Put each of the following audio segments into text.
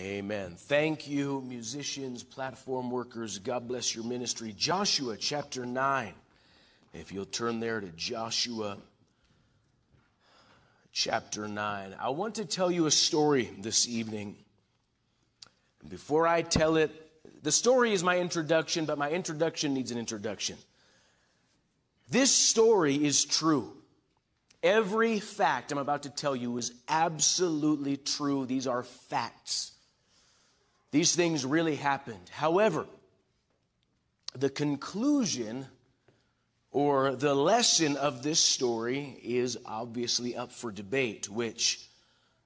Amen. Thank you, musicians, platform workers. God bless your ministry. Joshua chapter 9. If you'll turn there to Joshua chapter 9. I want to tell you a story this evening. Before I tell it, the story is my introduction, but my introduction needs an introduction. This story is true. Every fact I'm about to tell you is absolutely true. These are facts. These things really happened. However, the conclusion or the lesson of this story is obviously up for debate, which,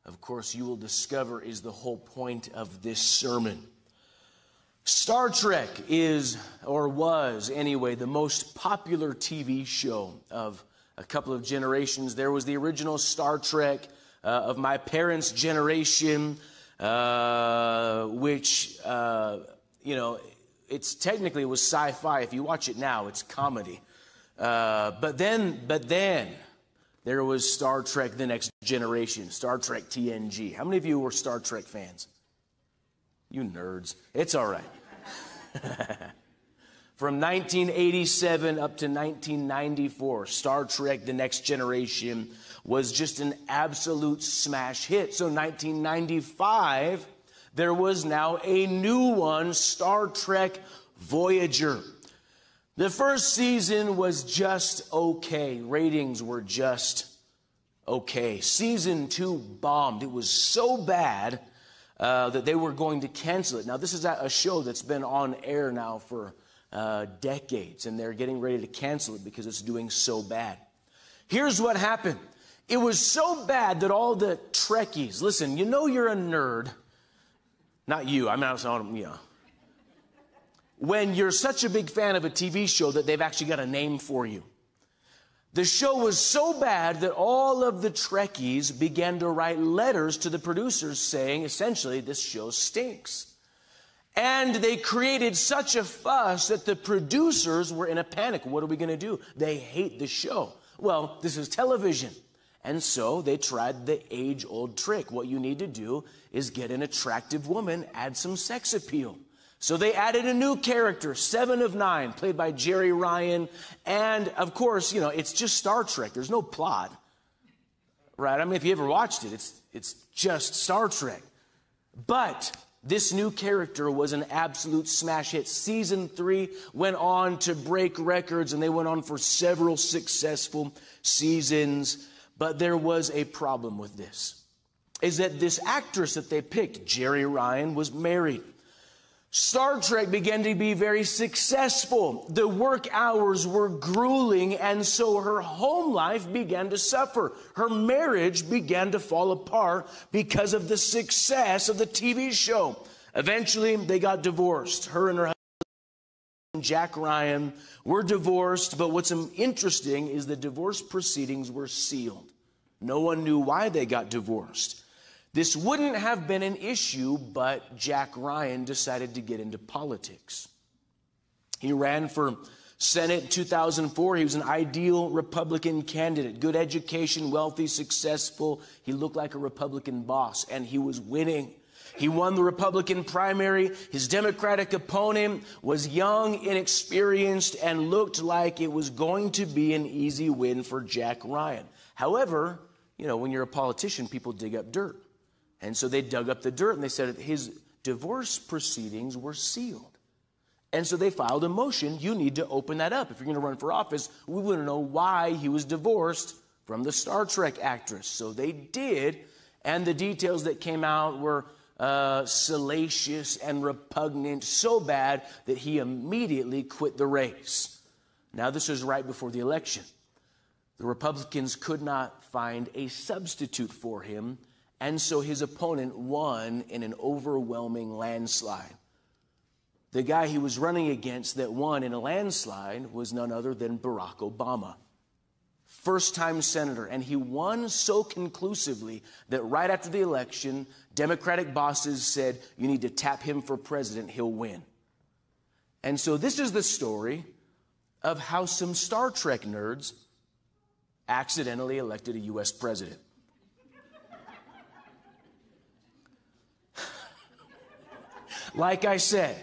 of course, you will discover is the whole point of this sermon. Star Trek is, or was anyway, the most popular TV show of a couple of generations. There was the original Star Trek uh, of my parents' generation, uh, which, uh, you know, it's technically it was sci-fi. If you watch it now, it's comedy. Uh, but then, but then, there was Star Trek: The Next Generation, Star Trek TNG. How many of you were Star Trek fans? You nerds. It's all right. From 1987 up to 1994, Star Trek The Next Generation was just an absolute smash hit. So 1995, there was now a new one, Star Trek Voyager. The first season was just okay. Ratings were just okay. Season two bombed. It was so bad uh, that they were going to cancel it. Now, this is a show that's been on air now for uh, decades, and they're getting ready to cancel it because it's doing so bad. Here's what happened it was so bad that all the Trekkies, listen, you know you're a nerd. Not you, I'm not, know. When you're such a big fan of a TV show that they've actually got a name for you. The show was so bad that all of the Trekkies began to write letters to the producers saying, essentially, this show stinks. And they created such a fuss that the producers were in a panic. What are we going to do? They hate the show. Well, this is television. And so they tried the age old trick. What you need to do is get an attractive woman, add some sex appeal. So they added a new character, Seven of Nine, played by Jeri Ryan. And of course, you know, it's just Star Trek. There's no plot. Right? I mean, if you ever watched it, it's, it's just Star Trek. But this new character was an absolute smash hit. Season three went on to break records and they went on for several successful seasons. But there was a problem with this. Is that this actress that they picked, Jeri Ryan, was married. Star Trek began to be very successful. The work hours were grueling, and so her home life began to suffer. Her marriage began to fall apart because of the success of the TV show. Eventually, they got divorced. Her and her husband, Jack Ryan, were divorced, but what's interesting is the divorce proceedings were sealed. No one knew why they got divorced. This wouldn't have been an issue, but Jack Ryan decided to get into politics. He ran for Senate in 2004. He was an ideal Republican candidate, good education, wealthy, successful. He looked like a Republican boss, and he was winning. He won the Republican primary. His Democratic opponent was young, inexperienced, and looked like it was going to be an easy win for Jack Ryan. However, you know, when you're a politician, people dig up dirt. And so they dug up the dirt and they said his divorce proceedings were sealed. And so they filed a motion you need to open that up. If you're going to run for office, we want to know why he was divorced from the Star Trek actress. So they did, and the details that came out were uh, salacious and repugnant, so bad that he immediately quit the race. Now, this was right before the election. The Republicans could not find a substitute for him and so his opponent won in an overwhelming landslide. The guy he was running against that won in a landslide was none other than Barack Obama. First time senator. And he won so conclusively that right after the election, Democratic bosses said, You need to tap him for president, he'll win. And so this is the story of how some Star Trek nerds accidentally elected a U.S. president. like I said,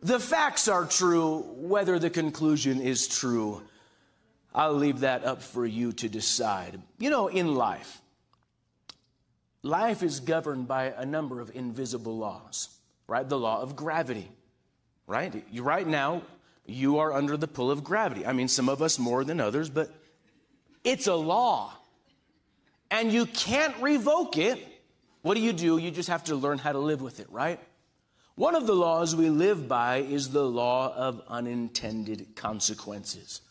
the facts are true, whether the conclusion is true. I'll leave that up for you to decide. You know, in life, life is governed by a number of invisible laws, right? The law of gravity, right? Right now, you are under the pull of gravity. I mean, some of us more than others, but it's a law. And you can't revoke it. What do you do? You just have to learn how to live with it, right? One of the laws we live by is the law of unintended consequences.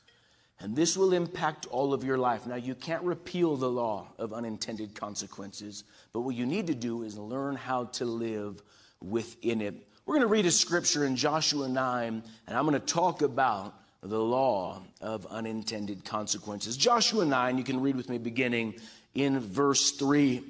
And this will impact all of your life. Now, you can't repeal the law of unintended consequences, but what you need to do is learn how to live within it. We're going to read a scripture in Joshua 9, and I'm going to talk about the law of unintended consequences. Joshua 9, you can read with me beginning in verse 3.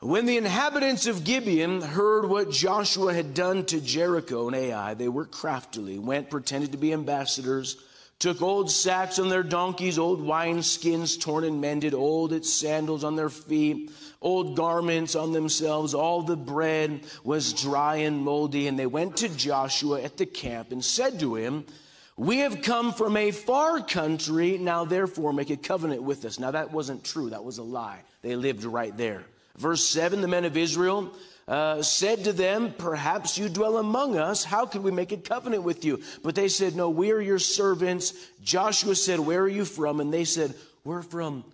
When the inhabitants of Gibeon heard what Joshua had done to Jericho and Ai, they were craftily, went, pretended to be ambassadors, took old sacks on their donkeys, old wineskins torn and mended, old sandals on their feet, old garments on themselves. All the bread was dry and moldy. And they went to Joshua at the camp and said to him, we have come from a far country, now therefore make a covenant with us. Now that wasn't true, that was a lie. They lived right there. Verse 7 the men of Israel uh, said to them, Perhaps you dwell among us. How could we make a covenant with you? But they said, No, we are your servants. Joshua said, Where are you from? And they said, We're from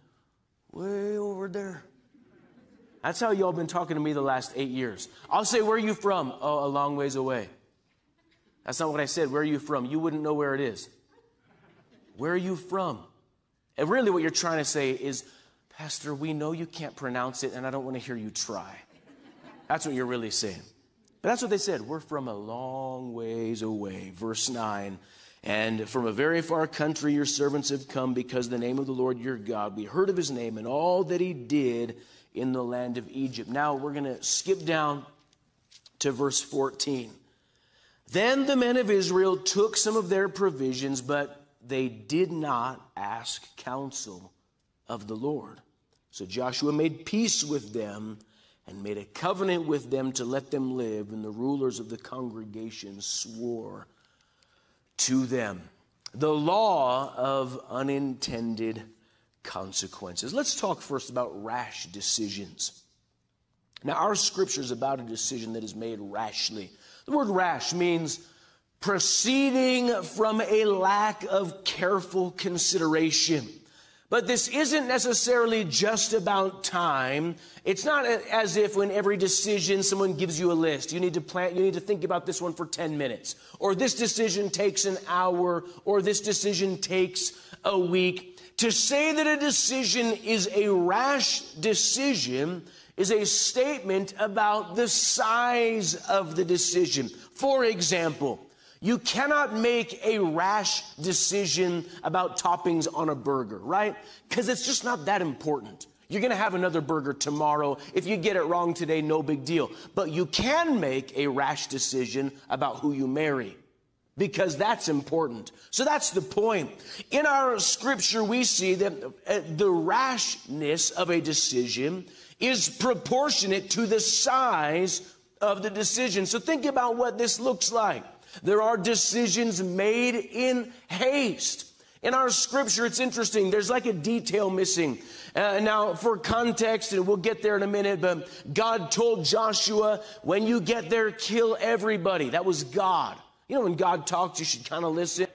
way over there. That's how y'all been talking to me the last eight years. I'll say, Where are you from? Oh, a long ways away. That's not what I said. Where are you from? You wouldn't know where it is. Where are you from? And really, what you're trying to say is, Pastor, we know you can't pronounce it, and I don't want to hear you try. That's what you're really saying. But that's what they said. We're from a long ways away. Verse 9. And from a very far country your servants have come because the name of the Lord your God. We heard of his name and all that he did in the land of Egypt. Now we're going to skip down to verse 14. Then the men of Israel took some of their provisions, but they did not ask counsel of the Lord. So Joshua made peace with them and made a covenant with them to let them live, and the rulers of the congregation swore to them the law of unintended consequences. Let's talk first about rash decisions. Now, our scripture is about a decision that is made rashly. The word rash means proceeding from a lack of careful consideration. But this isn't necessarily just about time. It's not as if when every decision someone gives you a list, you need to plan, you need to think about this one for 10 minutes, or this decision takes an hour, or this decision takes a week. To say that a decision is a rash decision is a statement about the size of the decision. For example, you cannot make a rash decision about toppings on a burger, right? Because it's just not that important. You're going to have another burger tomorrow. If you get it wrong today, no big deal. But you can make a rash decision about who you marry because that's important. So that's the point. In our scripture, we see that uh, the rashness of a decision is proportionate to the size of the decision. So think about what this looks like. There are decisions made in haste. In our scripture, it's interesting. There's like a detail missing. Uh, now, for context, and we'll get there in a minute, but God told Joshua, when you get there, kill everybody. That was God. You know, when God talks, you should kind of listen.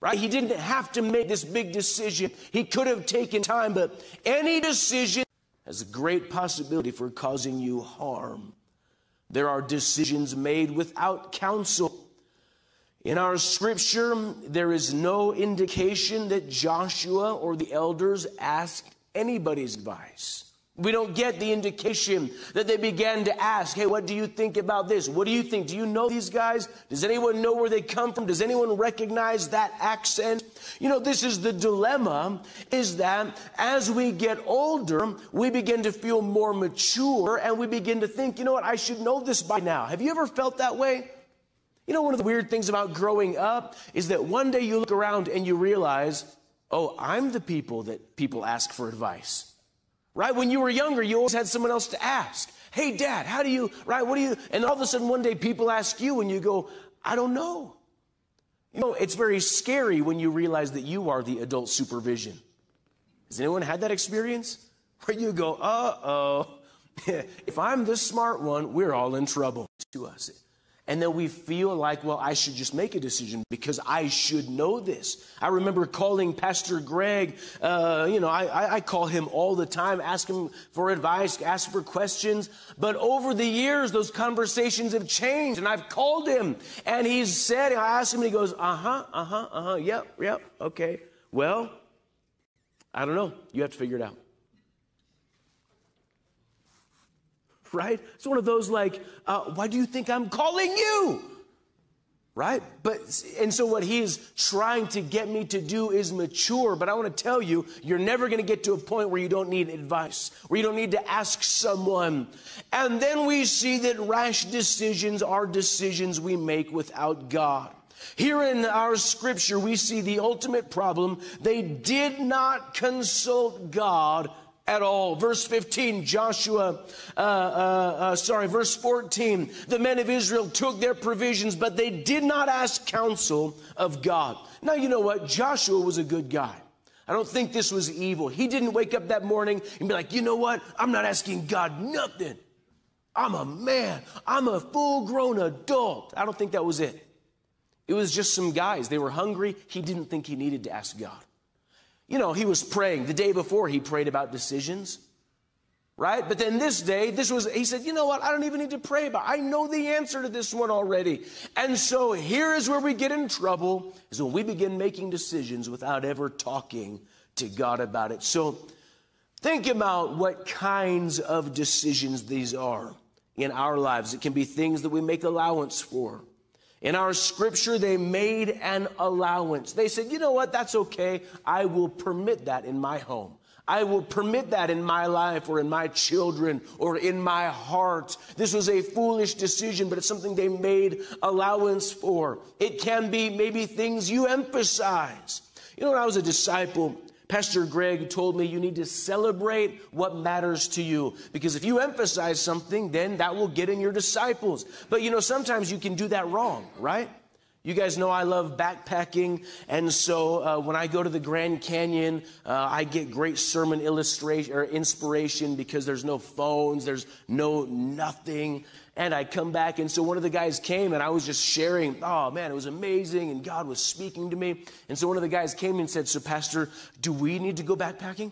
Right? He didn't have to make this big decision. He could have taken time, but any decision has a great possibility for causing you harm. There are decisions made without counsel. In our scripture, there is no indication that Joshua or the elders asked anybody's advice. We don't get the indication that they began to ask, hey, what do you think about this? What do you think? Do you know these guys? Does anyone know where they come from? Does anyone recognize that accent? You know, this is the dilemma is that as we get older, we begin to feel more mature and we begin to think, you know what, I should know this by now. Have you ever felt that way? You know, one of the weird things about growing up is that one day you look around and you realize, oh, I'm the people that people ask for advice. Right? When you were younger, you always had someone else to ask. Hey, dad, how do you, right? What do you, and all of a sudden one day people ask you and you go, I don't know. You know, it's very scary when you realize that you are the adult supervision. Has anyone had that experience? Where you go, uh oh, if I'm the smart one, we're all in trouble to us. And then we feel like, well, I should just make a decision because I should know this. I remember calling Pastor Greg, uh, you know, I, I, call him all the time, ask him for advice, ask for questions. But over the years, those conversations have changed. And I've called him and he's said, I asked him and he goes, uh huh, uh huh, uh huh, yep, yep, okay. Well, I don't know. You have to figure it out. Right? It's one of those like, uh, why do you think I'm calling you? Right? But, and so what he's trying to get me to do is mature. But I want to tell you, you're never going to get to a point where you don't need advice, where you don't need to ask someone. And then we see that rash decisions are decisions we make without God. Here in our scripture, we see the ultimate problem. They did not consult God at all. Verse 15, Joshua, uh, uh, uh, sorry, verse 14, the men of Israel took their provisions, but they did not ask counsel of God. Now, you know what? Joshua was a good guy. I don't think this was evil. He didn't wake up that morning and be like, you know what? I'm not asking God nothing. I'm a man. I'm a full grown adult. I don't think that was it. It was just some guys. They were hungry. He didn't think he needed to ask God. You know, he was praying. The day before, he prayed about decisions, right? But then this day, this was, he said, you know what? I don't even need to pray about I know the answer to this one already. And so here is where we get in trouble, is when we begin making decisions without ever talking to God about it. So think about what kinds of decisions these are in our lives. It can be things that we make allowance for. In our scripture, they made an allowance. They said, you know what, that's okay. I will permit that in my home. I will permit that in my life or in my children or in my heart. This was a foolish decision, but it's something they made allowance for. It can be maybe things you emphasize. You know, when I was a disciple, Pastor Greg told me you need to celebrate what matters to you because if you emphasize something, then that will get in your disciples. But you know, sometimes you can do that wrong, right? You guys know I love backpacking, and so uh, when I go to the Grand Canyon, uh, I get great sermon illustration or inspiration because there's no phones, there's no nothing, and I come back, and so one of the guys came, and I was just sharing, oh man, it was amazing, and God was speaking to me, and so one of the guys came and said, "So, Pastor, do we need to go backpacking?"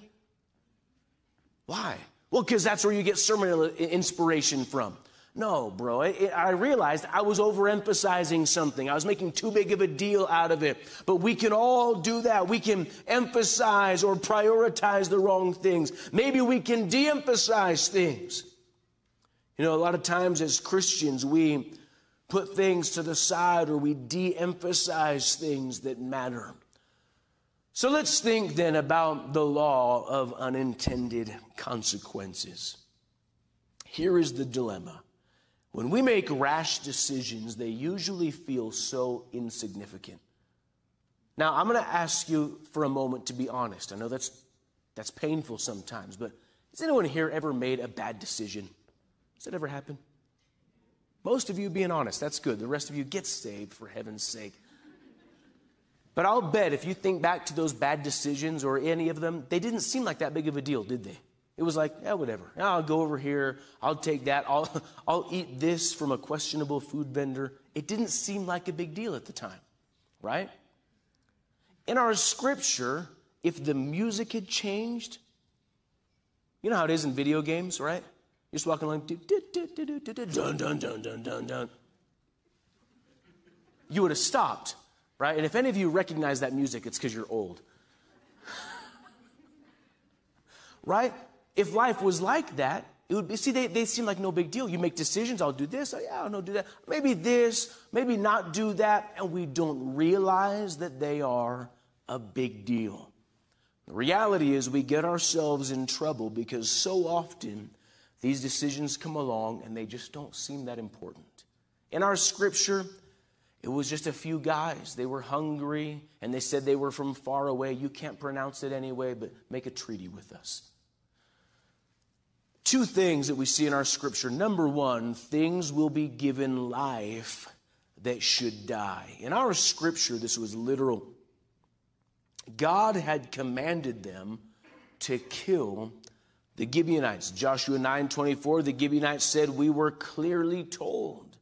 Why? Well, because that's where you get sermon inspiration from. No, bro. It, I realized I was overemphasizing something. I was making too big of a deal out of it. But we can all do that. We can emphasize or prioritize the wrong things. Maybe we can de emphasize things. You know, a lot of times as Christians, we put things to the side or we de emphasize things that matter. So let's think then about the law of unintended consequences. Here is the dilemma when we make rash decisions, they usually feel so insignificant. Now, I'm going to ask you for a moment to be honest. I know that's, that's painful sometimes, but has anyone here ever made a bad decision? Has that ever happened? Most of you being honest, that's good. The rest of you get saved for heaven's sake. But I'll bet if you think back to those bad decisions or any of them, they didn't seem like that big of a deal, did they? It was like, yeah, whatever. I'll go over here. I'll take that. I'll, I'll eat this from a questionable food vendor. It didn't seem like a big deal at the time, right? In our scripture, if the music had changed, you know how it is in video games, right? You're just walking along, dun, dun, dun, dun, dun, dun. You would have stopped, right? And if any of you recognize that music, it's because you're old. right? If life was like that, it would be, see, they, they seem like no big deal. You make decisions, I'll do this, oh yeah, I'll do that. Maybe this, maybe not do that, and we don't realize that they are a big deal. The reality is we get ourselves in trouble because so often these decisions come along and they just don't seem that important. In our scripture, it was just a few guys. They were hungry and they said they were from far away. You can't pronounce it anyway, but make a treaty with us. Two things that we see in our scripture. Number one, things will be given life that should die. In our scripture, this was literal. God had commanded them to kill the Gibeonites. Joshua 9 24, the Gibeonites said, We were clearly told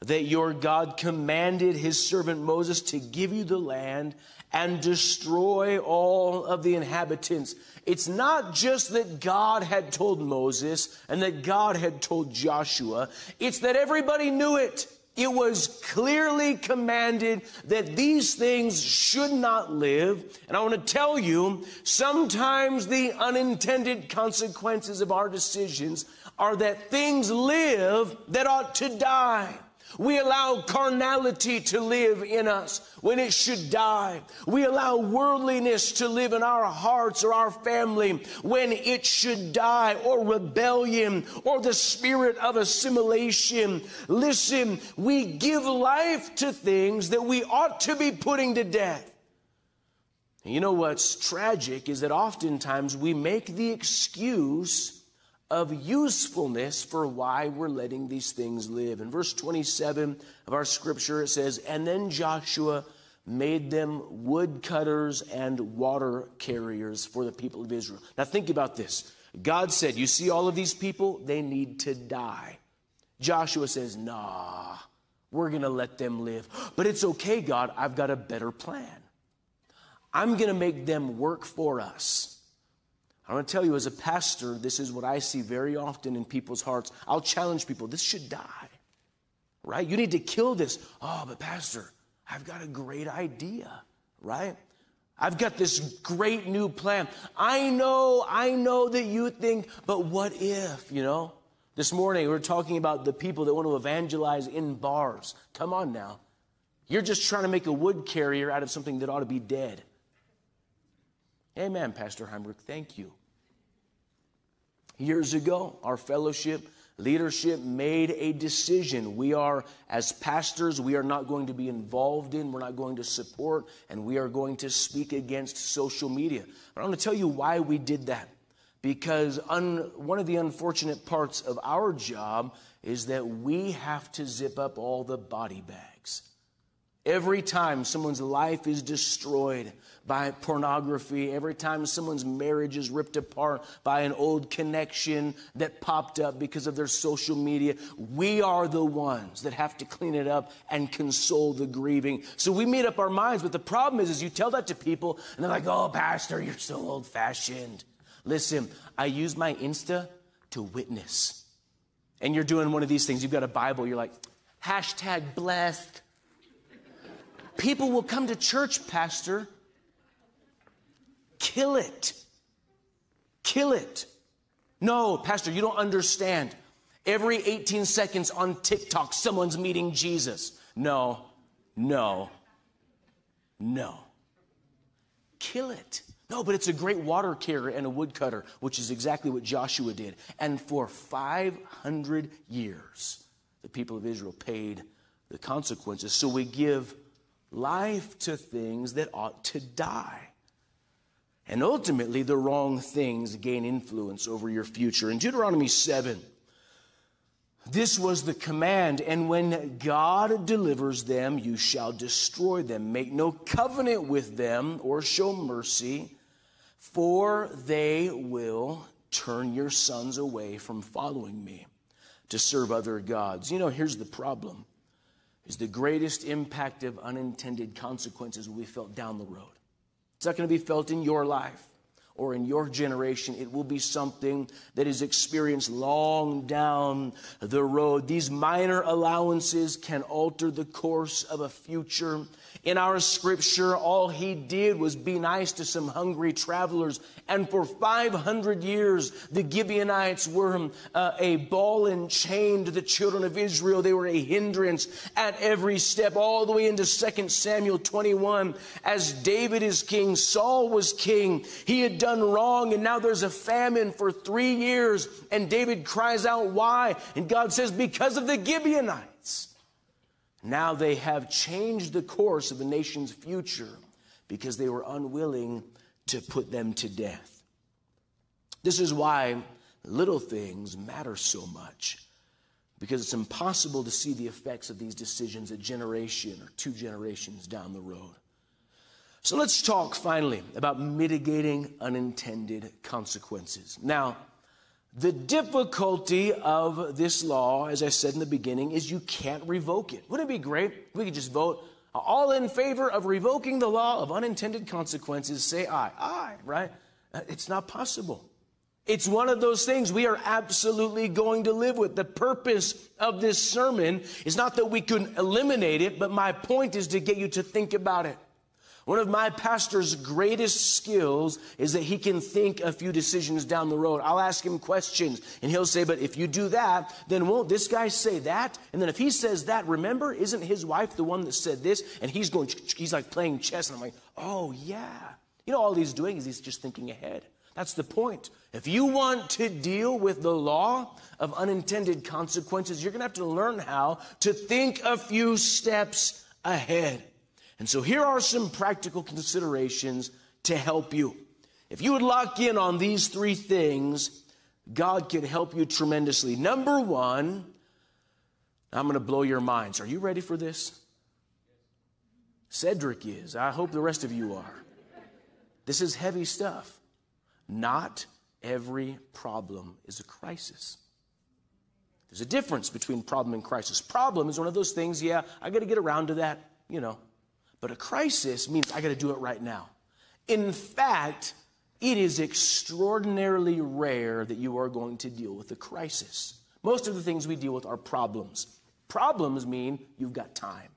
that your God commanded his servant Moses to give you the land and destroy all of the inhabitants. It's not just that God had told Moses and that God had told Joshua, it's that everybody knew it. It was clearly commanded that these things should not live. And I want to tell you, sometimes the unintended consequences of our decisions are that things live that ought to die. We allow carnality to live in us when it should die. We allow worldliness to live in our hearts or our family when it should die, or rebellion, or the spirit of assimilation. Listen, we give life to things that we ought to be putting to death. you know what's tragic is that oftentimes we make the excuse of usefulness for why we're letting these things live. In verse 27 of our scripture, it says, And then Joshua made them woodcutters and water carriers for the people of Israel. Now think about this. God said, You see all of these people? They need to die. Joshua says, Nah, we're going to let them live. But it's okay, God. I've got a better plan. I'm going to make them work for us. I want to tell you, as a pastor, this is what I see very often in people's hearts. I'll challenge people this should die, right? You need to kill this. Oh, but Pastor, I've got a great idea, right? I've got this great new plan. I know, I know that you think, but what if, you know? This morning we were talking about the people that want to evangelize in bars. Come on now. You're just trying to make a wood carrier out of something that ought to be dead. Amen, Pastor Heimberg. Thank you. Years ago, our fellowship leadership made a decision. We are, as pastors, we are not going to be involved in, we're not going to support, and we are going to speak against social media. But I'm going to tell you why we did that. Because un, one of the unfortunate parts of our job is that we have to zip up all the body bags. Every time someone's life is destroyed by pornography, every time someone's marriage is ripped apart by an old connection that popped up because of their social media, we are the ones that have to clean it up and console the grieving. So we made up our minds, but the problem is, is you tell that to people and they're like, oh, pastor, you're so old fashioned. Listen, I use my Insta to witness. And you're doing one of these things. You've got a Bible. You're like, hashtag blessed People will come to church, Pastor. Kill it. Kill it. No, Pastor, you don't understand. Every 18 seconds on TikTok, someone's meeting Jesus. No, no, no. Kill it. No, but it's a great water carrier and a woodcutter, which is exactly what Joshua did. And for 500 years, the people of Israel paid the consequences. So we give life to things that ought to die. And ultimately, the wrong things gain influence over your future. In Deuteronomy 7, this was the command, and when God delivers them, you shall destroy them. Make no covenant with them or show mercy, for they will turn your sons away from following me to serve other gods. You know, here's the problem is the greatest impact of unintended consequences will be felt down the road. It's not going to be felt in your life or in your generation. It will be something that is experienced long down the road. These minor allowances can alter the course of a future in our scripture, all he did was be nice to some hungry travelers. And for 500 years, the Gibeonites were uh, a ball and chain to the children of Israel. They were a hindrance at every step, all the way into 2 Samuel 21. As David is king, Saul was king. He had done wrong, and now there's a famine for three years. And David cries out, Why? And God says, Because of the Gibeonites. Now they have changed the course of the nation's future because they were unwilling to put them to death. This is why little things matter so much because it's impossible to see the effects of these decisions a generation or two generations down the road. So let's talk finally about mitigating unintended consequences. Now, the difficulty of this law, as I said in the beginning, is you can't revoke it. Wouldn't it be great if we could just vote all in favor of revoking the law of unintended consequences? Say aye. Aye, right? Uh, it's not possible. It's one of those things we are absolutely going to live with. The purpose of this sermon is not that we can eliminate it, but my point is to get you to think about it. One of my pastor's greatest skills is that he can think a few decisions down the road. I'll ask him questions and he'll say, but if you do that, then won't this guy say that? And then if he says that, remember, isn't his wife the one that said this? And he's going, he's like playing chess. And I'm like, oh yeah. You know, all he's doing is he's just thinking ahead. That's the point. If you want to deal with the law of unintended consequences, you're going to have to learn how to think a few steps ahead. And so here are some practical considerations to help you. If you would lock in on these three things, God can help you tremendously. Number one, I'm going to blow your minds. Are you ready for this? Cedric is. I hope the rest of you are. This is heavy stuff. Not every problem is a crisis. There's a difference between problem and crisis. Problem is one of those things, yeah, I got to get around to that, you know. But a crisis means I got to do it right now. In fact, it is extraordinarily rare that you are going to deal with a crisis. Most of the things we deal with are problems. Problems mean you've got time.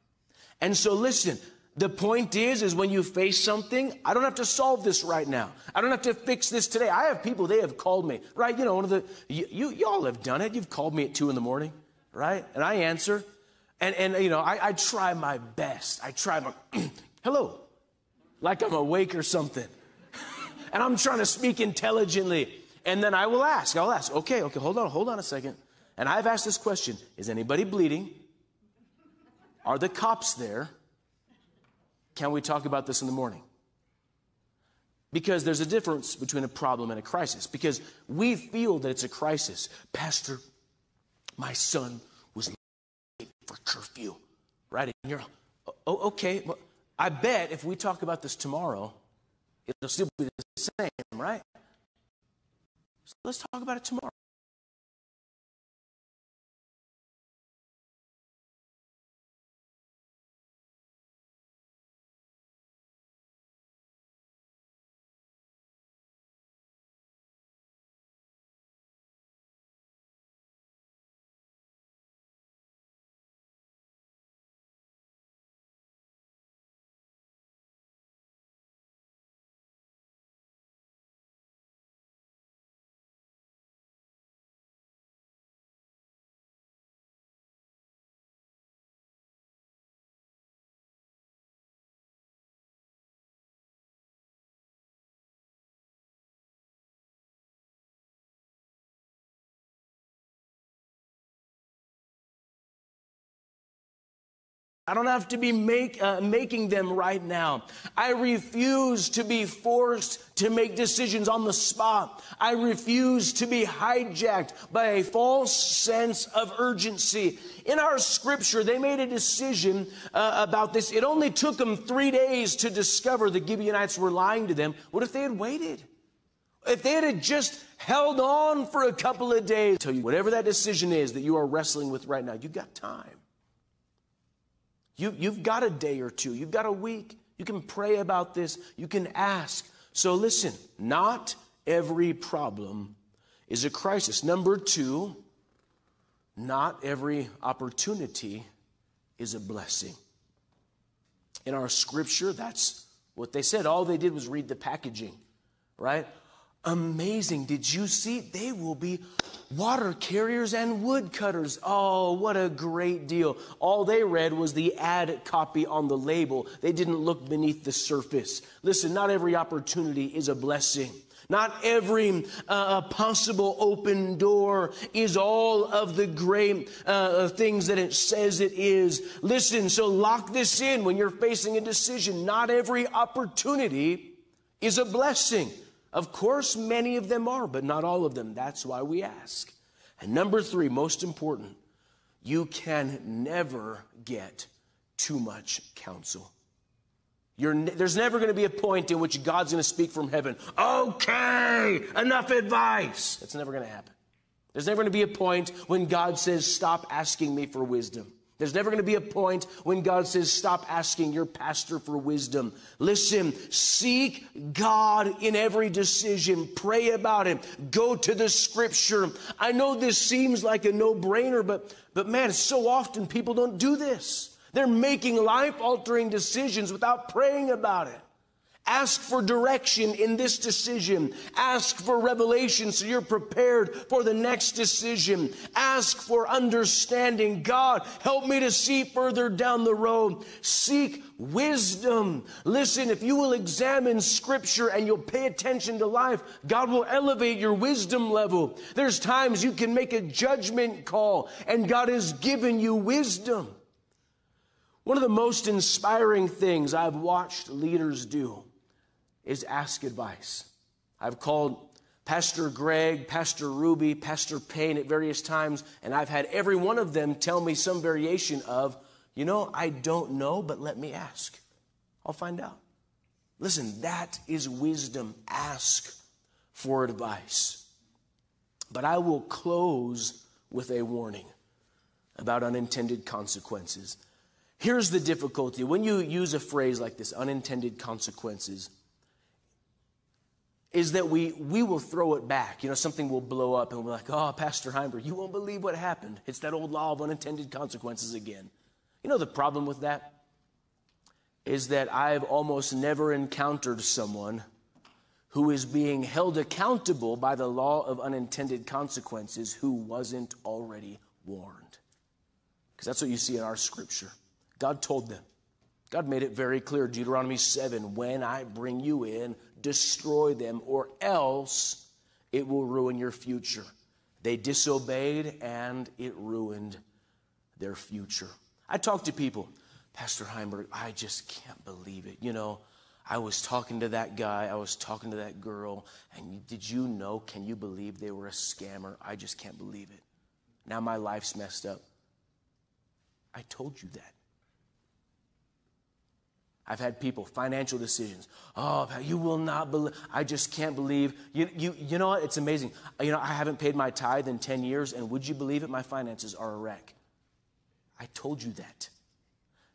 And so listen, the point is, is when you face something, I don't have to solve this right now. I don't have to fix this today. I have people, they have called me, right? You know, one of the, you, you, you all have done it. You've called me at two in the morning, right? And I answer. And, and you know, I, I try my best. I try my, hello, like I'm awake or something. and I'm trying to speak intelligently. And then I will ask, I'll ask, okay, okay, hold on, hold on a second. And I've asked this question Is anybody bleeding? Are the cops there? Can we talk about this in the morning? Because there's a difference between a problem and a crisis. Because we feel that it's a crisis. Pastor, my son for curfew, right? And you're, oh, okay. Well, I bet if we talk about this tomorrow, it'll still be the same, right? So let's talk about it tomorrow. I don't have to be make, uh, making them right now. I refuse to be forced to make decisions on the spot. I refuse to be hijacked by a false sense of urgency. In our scripture, they made a decision uh, about this. It only took them three days to discover the Gibeonites were lying to them. What if they had waited? If they had just held on for a couple of days, tell you whatever that decision is that you are wrestling with right now, you got time. You, you've got a day or two, you've got a week. You can pray about this, you can ask. So listen, not every problem is a crisis. Number two, not every opportunity is a blessing. In our scripture, that's what they said. All they did was read the packaging, right? Amazing. Did you see? They will be water carriers and woodcutters. Oh, what a great deal. All they read was the ad copy on the label. They didn't look beneath the surface. Listen, not every opportunity is a blessing. Not every uh, possible open door is all of the great uh, things that it says it is. Listen, so lock this in when you're facing a decision. Not every opportunity is a blessing. Of course, many of them are, but not all of them. That's why we ask. And number three, most important, you can never get too much counsel. You're, there's never going to be a point in which God's going to speak from heaven. Okay, enough advice. That's never going to happen. There's never going to be a point when God says, Stop asking me for wisdom. There's never going to be a point when God says, Stop asking your pastor for wisdom. Listen, seek God in every decision. Pray about Him. Go to the scripture. I know this seems like a no brainer, but, but man, so often people don't do this. They're making life altering decisions without praying about it. Ask for direction in this decision. Ask for revelation so you're prepared for the next decision. Ask for understanding. God, help me to see further down the road. Seek wisdom. Listen, if you will examine scripture and you'll pay attention to life, God will elevate your wisdom level. There's times you can make a judgment call and God has given you wisdom. One of the most inspiring things I've watched leaders do is ask advice. I've called Pastor Greg, Pastor Ruby, Pastor Payne at various times, and I've had every one of them tell me some variation of, you know, I don't know, but let me ask. I'll find out. Listen, that is wisdom. Ask for advice. But I will close with a warning about unintended consequences. Here's the difficulty when you use a phrase like this unintended consequences is that we, we will throw it back. You know, something will blow up and we're like, oh, Pastor Heimberg, you won't believe what happened. It's that old law of unintended consequences again. You know, the problem with that is that I've almost never encountered someone who is being held accountable by the law of unintended consequences who wasn't already warned. Because that's what you see in our scripture. God told them. God made it very clear, Deuteronomy 7, when I bring you in, destroy them, or else it will ruin your future. They disobeyed and it ruined their future. I talk to people, Pastor Heimberg, I just can't believe it. You know, I was talking to that guy, I was talking to that girl, and did you know, can you believe they were a scammer? I just can't believe it. Now my life's messed up. I told you that. I've had people, financial decisions. Oh, you will not believe, I just can't believe. You, you, you know what? It's amazing. You know, I haven't paid my tithe in 10 years, and would you believe it? My finances are a wreck. I told you that.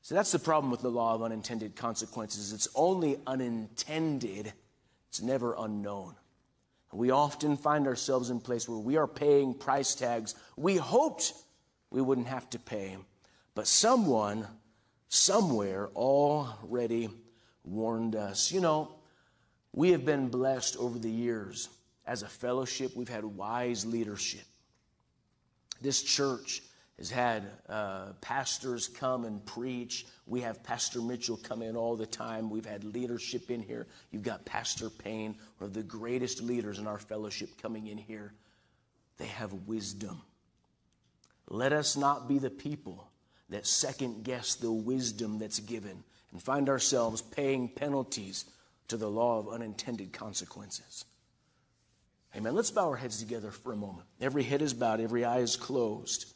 So that's the problem with the law of unintended consequences. It's only unintended, it's never unknown. We often find ourselves in a place where we are paying price tags we hoped we wouldn't have to pay, but someone somewhere already warned us. You know, we have been blessed over the years as a fellowship, we've had wise leadership. This church has had uh, pastors come and preach. We have Pastor Mitchell come in all the time. We've had leadership in here. You've got Pastor Payne, one of the greatest leaders in our fellowship, coming in here. They have wisdom. Let us not be the people that second guess the wisdom that's given and find ourselves paying penalties to the law of unintended consequences. Amen. Let's bow our heads together for a moment. Every head is bowed, every eye is closed.